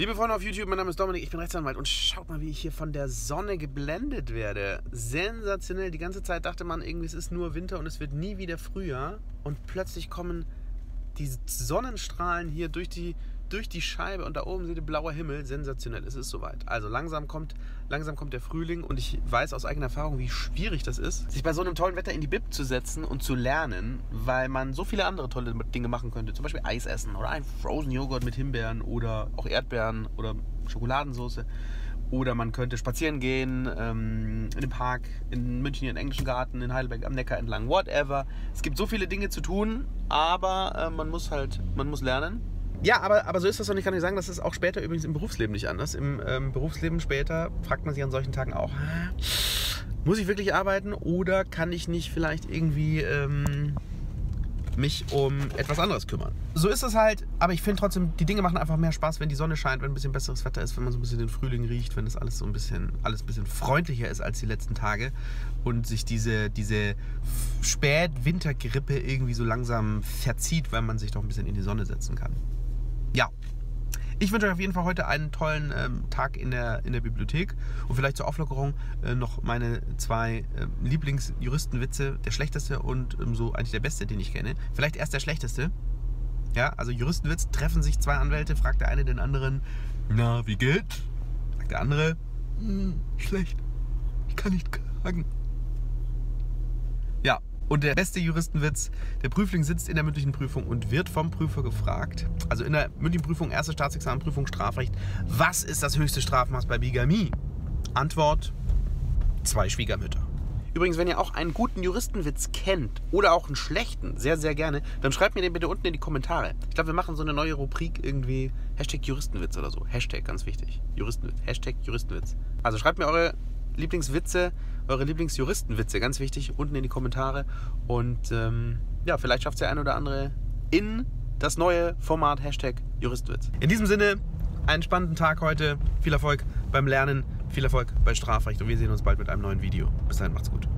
Liebe Freunde auf YouTube, mein Name ist Dominik, ich bin Rechtsanwalt und schaut mal, wie ich hier von der Sonne geblendet werde. Sensationell. Die ganze Zeit dachte man irgendwie, es ist nur Winter und es wird nie wieder Frühjahr. Und plötzlich kommen die Sonnenstrahlen hier durch die, durch die Scheibe und da oben seht ihr blauer Himmel. Sensationell, es ist soweit. Also langsam kommt, langsam kommt der Frühling und ich weiß aus eigener Erfahrung, wie schwierig das ist, sich bei so einem tollen Wetter in die Bib zu setzen und zu lernen, weil man so viele andere tolle Dinge machen könnte. Zum Beispiel Eis essen oder ein Frozen Joghurt mit Himbeeren oder auch Erdbeeren oder Schokoladensauce. Oder man könnte spazieren gehen ähm, in den Park, in München in den Englischen Garten, in Heidelberg am Neckar entlang, whatever. Es gibt so viele Dinge zu tun, aber äh, man muss halt, man muss lernen. Ja, aber, aber so ist das und ich kann nicht sagen, das ist auch später übrigens im Berufsleben nicht anders. Im ähm, Berufsleben später fragt man sich an solchen Tagen auch, muss ich wirklich arbeiten oder kann ich nicht vielleicht irgendwie ähm, mich um etwas anderes kümmern. So ist es halt, aber ich finde trotzdem, die Dinge machen einfach mehr Spaß, wenn die Sonne scheint, wenn ein bisschen besseres Wetter ist, wenn man so ein bisschen den Frühling riecht, wenn das alles so ein bisschen, alles ein bisschen freundlicher ist als die letzten Tage und sich diese, diese Spätwintergrippe irgendwie so langsam verzieht, weil man sich doch ein bisschen in die Sonne setzen kann. Ja, ich wünsche euch auf jeden Fall heute einen tollen ähm, Tag in der, in der Bibliothek und vielleicht zur Auflockerung äh, noch meine zwei äh, Lieblingsjuristenwitze, der schlechteste und ähm, so eigentlich der beste, den ich kenne. Vielleicht erst der schlechteste. Ja, also Juristenwitz, treffen sich zwei Anwälte, fragt der eine den anderen, na, wie geht? Sagt der andere, hm, schlecht, ich kann nicht klagen. Und der beste Juristenwitz, der Prüfling sitzt in der mündlichen Prüfung und wird vom Prüfer gefragt, also in der mündlichen Prüfung, erste Staatsexamenprüfung, Strafrecht, was ist das höchste Strafmaß bei Bigamie? Antwort, zwei Schwiegermütter. Übrigens, wenn ihr auch einen guten Juristenwitz kennt oder auch einen schlechten, sehr, sehr gerne, dann schreibt mir den bitte unten in die Kommentare. Ich glaube, wir machen so eine neue Rubrik irgendwie, Hashtag Juristenwitz oder so. Hashtag, ganz wichtig. Juristenwitz. Hashtag Juristenwitz. Also schreibt mir eure Lieblingswitze, eure Lieblingsjuristenwitze, ganz wichtig, unten in die Kommentare. Und ähm, ja, vielleicht schafft es der eine oder andere in das neue Format Hashtag Juristwitz. In diesem Sinne, einen spannenden Tag heute. Viel Erfolg beim Lernen, viel Erfolg bei Strafrecht und wir sehen uns bald mit einem neuen Video. Bis dahin, macht's gut.